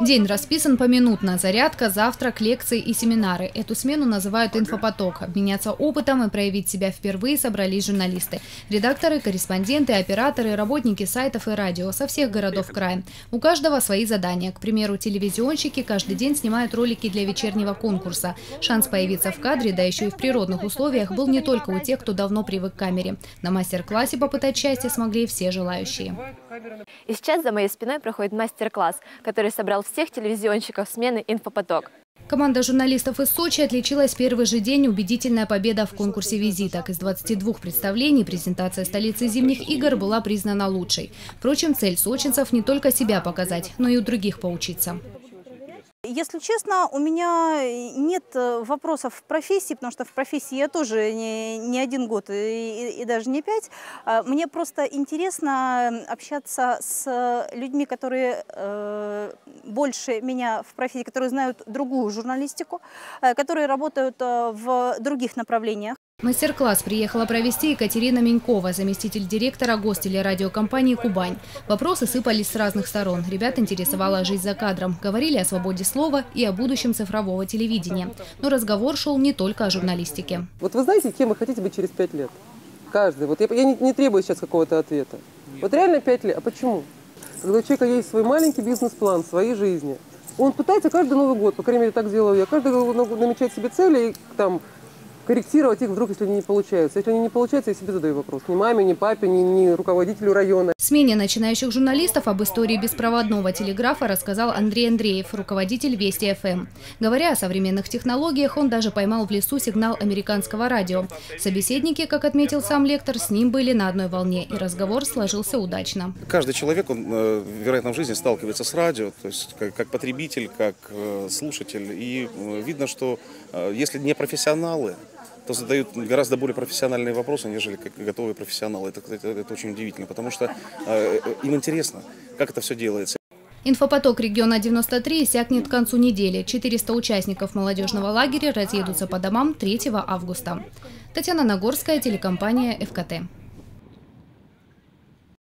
День расписан поминутно. Зарядка, завтрак, лекции и семинары. Эту смену называют «инфопоток». Обменяться опытом и проявить себя впервые собрались журналисты. Редакторы, корреспонденты, операторы, работники сайтов и радио со всех городов края. У каждого свои задания. К примеру, телевизионщики каждый день снимают ролики для вечернего конкурса. Шанс появиться в кадре, да еще и в природных условиях, был не только у тех, кто давно привык к камере. На мастер-классе попытать счастье смогли все желающие. И сейчас за моей спиной проходит мастер-класс, который собрал всех телевизионщиков смены «Инфопоток». Команда журналистов из Сочи отличилась первый же день убедительная победа в конкурсе визиток. Из 22 представлений презентация столицы зимних игр была признана лучшей. Впрочем, цель сочинцев не только себя показать, но и у других поучиться. Если честно, у меня нет э, вопросов в профессии, потому что в профессии я тоже не, не один год и, и даже не пять. А, мне просто интересно общаться с людьми, которые э, больше меня в профессии, которые знают другую журналистику, э, которые работают э, в других направлениях. Мастер-класс приехала провести Екатерина Менькова, заместитель директора гостелерадиокомпании «Кубань». Вопросы сыпались с разных сторон. Ребят интересовала жизнь за кадром. Говорили о свободе слова и о будущем цифрового телевидения. Но разговор шел не только о журналистике. Вот вы знаете, кем вы хотите быть через пять лет? Каждый. Вот я, я не, не требую сейчас какого-то ответа. Вот реально пять лет. А почему? Когда у человека есть свой маленький бизнес-план своей жизни, он пытается каждый Новый год, по крайней мере, так делаю я, каждый намечать себе цели и там корректировать их вдруг, если они не получаются. Если они не получаются, я себе задаю вопрос. Ни маме, ни папе, ни, ни руководителю района. В смене начинающих журналистов об истории беспроводного телеграфа рассказал Андрей Андреев, руководитель Вести ФМ. Говоря о современных технологиях, он даже поймал в лесу сигнал американского радио. Собеседники, как отметил сам лектор, с ним были на одной волне, и разговор сложился удачно. Каждый человек, он, э, вероятно, в жизни сталкивается с радио, то есть как, как потребитель, как э, слушатель. И э, видно, что если не профессионалы, то задают гораздо более профессиональные вопросы, нежели как готовые профессионалы. Это, это, это очень удивительно, потому что э, им интересно, как это все делается. Инфопоток региона 93 иссякнет к концу недели. 400 участников молодежного лагеря разъедутся по домам 3 августа. Татьяна Нагорская, телекомпания «ФКТ».